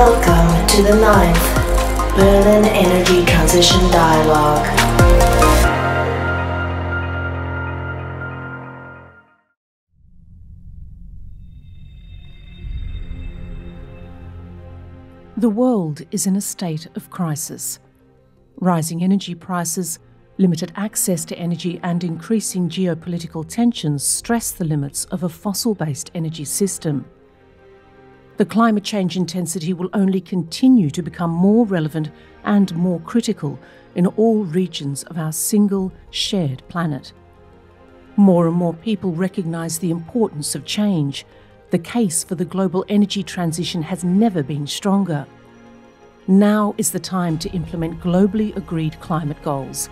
to the ninth Berlin Energy Transition Dialogue. The world is in a state of crisis. Rising energy prices, limited access to energy, and increasing geopolitical tensions stress the limits of a fossil based energy system. The climate change intensity will only continue to become more relevant and more critical in all regions of our single shared planet. More and more people recognise the importance of change the case for the global energy transition has never been stronger. Now is the time to implement globally agreed climate goals.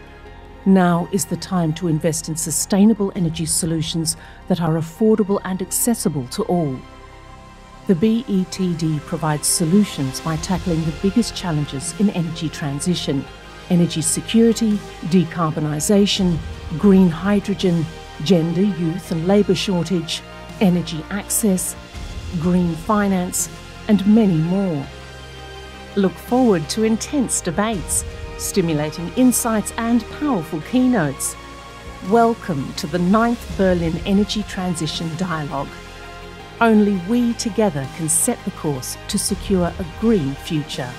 Now is the time to invest in sustainable energy solutions that are affordable and accessible to all. The BETD provides solutions by tackling the biggest challenges in energy transition energy security, decarbonisation, green hydrogen, gender, youth, and labour shortage, energy access, green finance, and many more. Look forward to intense debates, stimulating insights, and powerful keynotes. Welcome to the 9th Berlin Energy Transition Dialogue. Only we together can set the course to secure a green future.